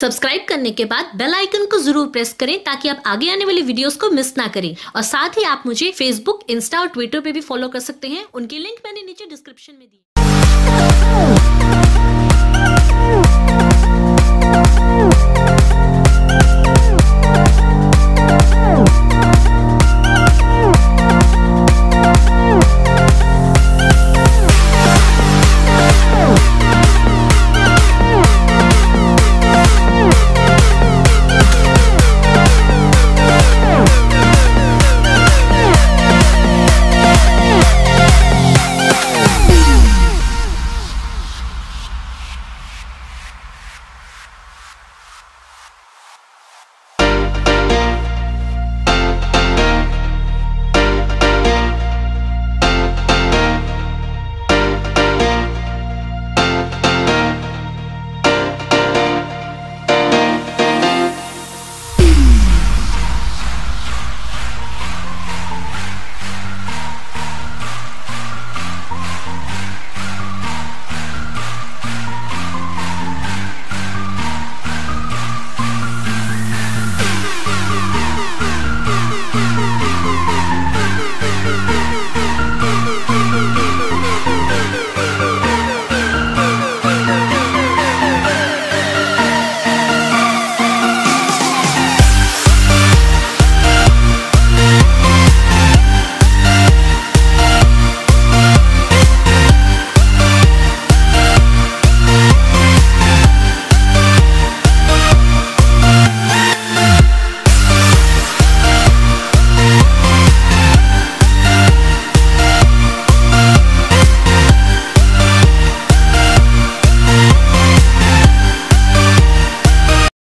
Subscribe करने के बाद बेल आइकन को ज़रूर प्रेस करें ताकि आप आगे आने वाली वीडियोस को मिस ना करें। और साथ ही आप मुझे फेसबुक इंस्टा और ट्विटर पे भी फॉलो कर सकते हैं। उनकी लिंक मैंने नीचे डिस्क्रिप्शन में दी।